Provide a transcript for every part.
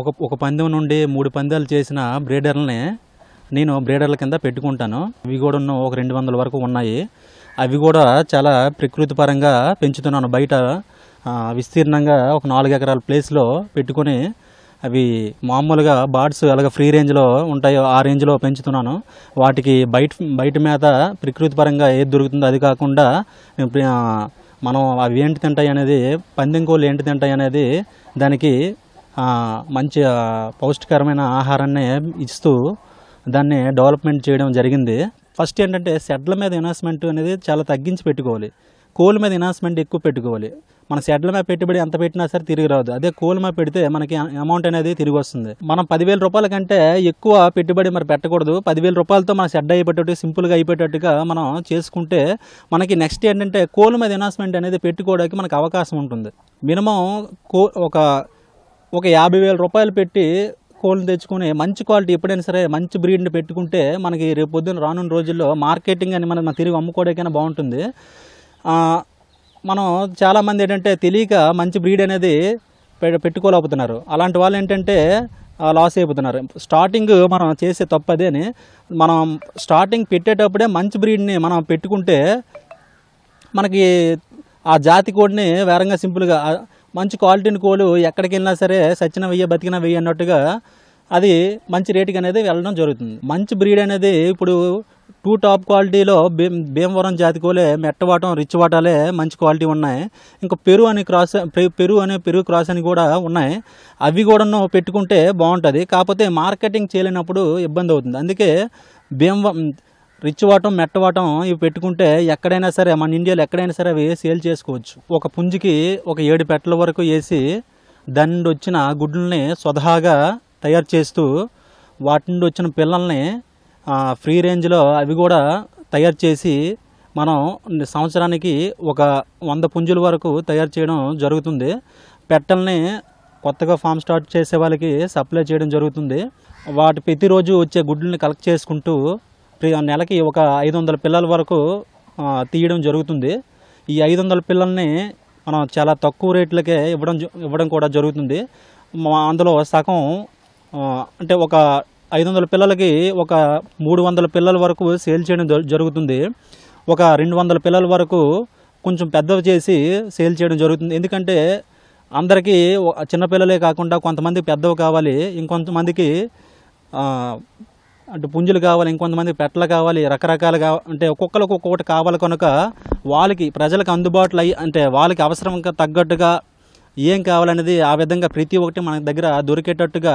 ఒక ఒక పందెం నుండి మూడు పందాలు చేసిన బ్రీడర్లని నేను బ్రీడర్ల కింద పెట్టుకుంటాను. ఇవి కూడా ఉన్న ఒక రెండు వందల వరకు ఉన్నాయి. అవి కూడా చాలా ప్రకృతి పరంగా పెంచుతున్నాను. బయట విస్తీర్ణంగా ఒక నాలుగు ఎకరాల ప్లేస్లో పెట్టుకొని అవి మామూలుగా బార్డ్స్ అలాగే ఫ్రీ రేంజ్లో ఉంటాయో ఆ రేంజ్లో పెంచుతున్నాను. వాటికి బయట బయట మీద ప్రకృతి పరంగా ఏది దొరుకుతుందో అది కాకుండా మనం అవి ఏంటి తింటాయి అనేది పందెం కోళ్ళు ఏంటి తింటాయి అనేది దానికి మంచి పౌష్టికరమైన ఆహారాన్ని ఇస్తూ దాన్ని డెవలప్మెంట్ చేయడం జరిగింది. ఫస్ట్ ఏంటంటే షెడ్ల మీద ఇన్వెస్ట్మెంట్ అనేది చాలా తగ్గించి పెట్టుకోవాలి. కోళ్ళ మీద ఇన్వెస్ట్మెంట్ ఎక్కువ పెట్టుకోవాలి. మన షెడ్ల మీద పెట్టుబడి ఎంత పెట్టినా సరే తిరిగి రాదు. అదే కోళ్ళ మీద పెడితే మనకి అమౌంట్ అనేది తిరిగి వస్తుంది. మనం పదివేల రూపాయల కంటే ఎక్కువ పెట్టుబడి మరి పెట్టకూడదు. పదివేల రూపాయలతో మన షెడ్ అయిపోయేటట్టు సింపుల్గా అయిపోయేటట్టుగా మనం చేసుకుంటే మనకి నెక్స్ట్ ఏంటంటే కోళ్ళ మీద ఇన్వెస్ట్మెంట్ అనేది పెట్టుకోవడానికి మనకు అవకాశం ఉంటుంది. మినిమం కో ఒక ఒక యాభై వేల రూపాయలు పెట్టి కోళ్ళని తెచ్చుకొని మంచి క్వాలిటీ ఎప్పుడైనా సరే మంచి బ్రీడ్ని పెట్టుకుంటే మనకి రేపు పొద్దున్న రానున్న రోజుల్లో మార్కెటింగ్ అని మనం తిరిగి అమ్ముకోవడానికైనా బాగుంటుంది. మనం చాలామంది ఏంటంటే తెలియక మంచి బ్రీడ్ అనేది పె- పెట్టుకోలేకపోతున్నారు. అలాంటి వాళ్ళు ఏంటంటే లాస్ అయిపోతున్నారు. స్టార్టింగ్ మనం చేసే తప్పదే అని మనం స్టార్టింగ్ పెట్టేటప్పుడే మంచి బ్రీడ్ని మనం పెట్టుకుంటే మనకి ఆ జాతి కోడిని వేరంగా సింపుల్గా మంచి క్వాలిటీని కోళ్ళు ఎక్కడికి వెళ్ళినా సరే సచ్చిన వెయ్యి బతికిన వెయ్యి అన్నట్టుగా అది మంచి రేటుకి అనేది వెళ్ళడం జరుగుతుంది. మంచి బ్రీడ్ అనేది ఇప్పుడు టూ టాప్ క్వాలిటీలో భీం భీమవరం జాతి కోలే మెట్టవాటం రిచ్ వాటాలే మంచి క్వాలిటీ ఉన్నాయి. ఇంకా పెరు అని క్రాస్ పె- పెరు అనే పెరుగు క్రాస్ అని కూడా ఉన్నాయి. అవి కూడా పెట్టుకుంటే బాగుంటుంది. కాకపోతే మార్కెటింగ్ చేయలేనప్పుడు ఇబ్బంది అవుతుంది. అందుకే భీమవరం రిచ్ వాటం మెట్ట వాటం ఇవి పెట్టుకుంటే ఎక్కడైనా సరే మన ఇండియాలో ఎక్కడైనా సరే అవి సేల్ చేసుకోవచ్చు. ఒక పుంజికి ఒక ఏడు పెట్టల వరకు వేసి దాని నుండి వచ్చిన గుడ్లని స్వతహాగా తయారు చేస్తూ వాటి నుండి వచ్చిన పిల్లల్ని ఫ్రీ రేంజ్లో అవి కూడా తయారు చేసి మనం సంవత్సరానికి ఒక వంద పుంజుల వరకు తయారు చేయడం జరుగుతుంది. పెట్టల్ని కొత్తగా ఫామ్ స్టార్ట్ చేసే వాళ్ళకి సప్లై చేయడం జరుగుతుంది. వాటి ప్రతిరోజు వచ్చే గుడ్లని కలెక్ట్ చేసుకుంటూ నెలకి ఒక ఐదు వందల పిల్లల వరకు తీయడం జరుగుతుంది. ఈ ఐదు వందల పిల్లల్ని మనం చాలా తక్కువ రేట్లకే ఇవ్వడం జ- ఇవ్వడం కూడా జరుగుతుంది. మా- అందులో సగం అంటే ఒక ఐదు వందల పిల్లలకి ఒక మూడు వందల పిల్లల వరకు సేల్ చేయడం జరుగుతుంది. ఒక రెండు వందల పిల్లల వరకు కొంచెం పెద్దవి చేసి సేల్ చేయడం జరుగుతుంది. ఎందుకంటే అందరికీ చిన్నపిల్లలే కాకుండా కొంతమంది పెద్దవి కావాలి. ఇంకొంతమందికి అంటే పుంజులు కావాలి ఇంకొంతమంది పెట్టలు కావాలి రకరకాలుగా అంటే ఒక్కొక్కరికి ఒక్కొక్కటి కావాలి కనుక వాళ్ళకి ప్రజలకు అందుబాటులో అయ్యి అంటే వాళ్ళకి అవసరం తగ్గట్టుగా ఏం కావాలనేది ఆ విధంగా ప్రతి ఒక్కటి మన దగ్గర దొరికేటట్టుగా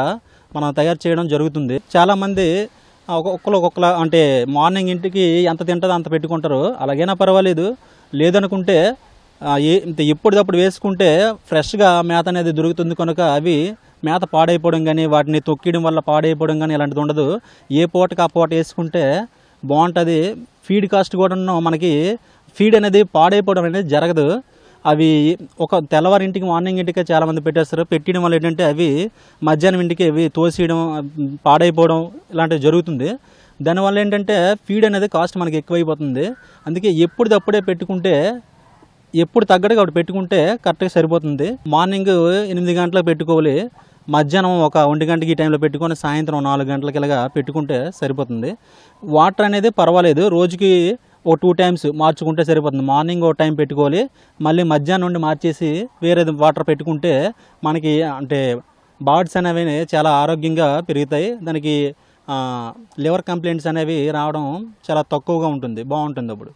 మనం తయారు చేయడం జరుగుతుంది. చాలామంది ఆ, ఒక్కొక్కరు ఒక్కొక్కలా అంటే మార్నింగ్ ఇంటికి ఎంత తింటుందో అంత పెట్టుకుంటారు. అలాగైనా పర్వాలేదు. లేదనుకుంటే ఏ ఇంత ఎప్పటికప్పుడు వేసుకుంటే ఫ్రెష్గా మేత అనేది దొరుకుతుంది కనుక అవి మేత పాడైపోవడం కానీ వాటిని తొక్కియడం వల్ల పాడైపోవడం కానీ ఇలాంటిది ఉండదు. ఏ పూటకి ఆ పూట వేసుకుంటే బాగుంటుంది. ఫీడ్ కాస్ట్ కూడా మనకి ఫీడ్ అనేది పాడైపోవడం అనేది జరగదు. అవి ఒక తెల్లవారింటికి మార్నింగ్ ఇంటికి చాలామంది పెట్టేస్తారు. పెట్టడం వల్ల ఏంటంటే అవి మధ్యాహ్నం ఇంటికి అవి తోసేయడం పాడైపోవడం ఇలాంటివి జరుగుతుంది. దానివల్ల ఏంటంటే ఫీడ్ అనేది కాస్ట్ మనకి ఎక్కువైపోతుంది. అందుకే ఎప్పుడుదప్పుడే పెట్టుకుంటే ఎప్పుడు తగ్గట్టుగా అప్పుడు పెట్టుకుంటే కరెక్ట్గా సరిపోతుంది. మార్నింగ్ ఎనిమిది గంటలకు పెట్టుకోవాలి. మధ్యాహ్నం ఒక ఒంటి గంటకి ఈ టైంలో పెట్టుకొని సాయంత్రం నాలుగు గంటలకి ఇలాగా పెట్టుకుంటే సరిపోతుంది. వాటర్ అనేది పర్వాలేదు. రోజుకి ఓ టూ టైమ్స్ మార్చుకుంటే సరిపోతుంది. మార్నింగ్ ఓ టైం పెట్టుకోవాలి. మళ్ళీ మధ్యాహ్నం నుండి మార్చేసి వేరే వాటర్ పెట్టుకుంటే మనకి అంటే బాడ్స్ అనేవి చాలా ఆరోగ్యంగా పెరుగుతాయి. దానికి లివర్ కంప్లైంట్స్ అనేవి రావడం చాలా తక్కువగా ఉంటుంది. బాగుంటుంది అప్పుడు.